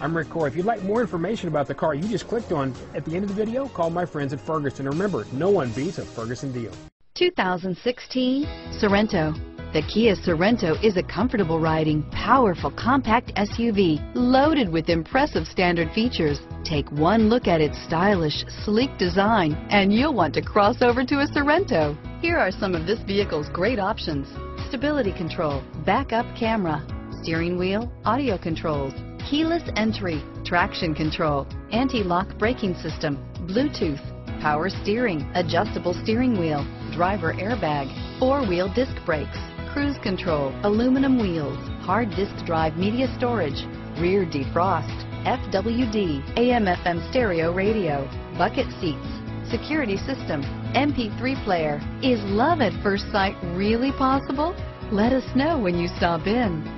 I'm Rick Core. If you'd like more information about the car you just clicked on at the end of the video, call my friends at Ferguson. Remember, no one beats a Ferguson deal. 2016 Sorento. The Kia Sorento is a comfortable riding, powerful compact SUV loaded with impressive standard features. Take one look at its stylish, sleek design and you'll want to cross over to a Sorento. Here are some of this vehicle's great options. Stability control, backup camera, steering wheel, audio controls, keyless entry, traction control, anti-lock braking system, Bluetooth, power steering, adjustable steering wheel, driver airbag, four-wheel disc brakes, cruise control, aluminum wheels, hard disk drive media storage, rear defrost, FWD, AM FM stereo radio, bucket seats, security system, MP3 player. Is love at first sight really possible? Let us know when you stop in.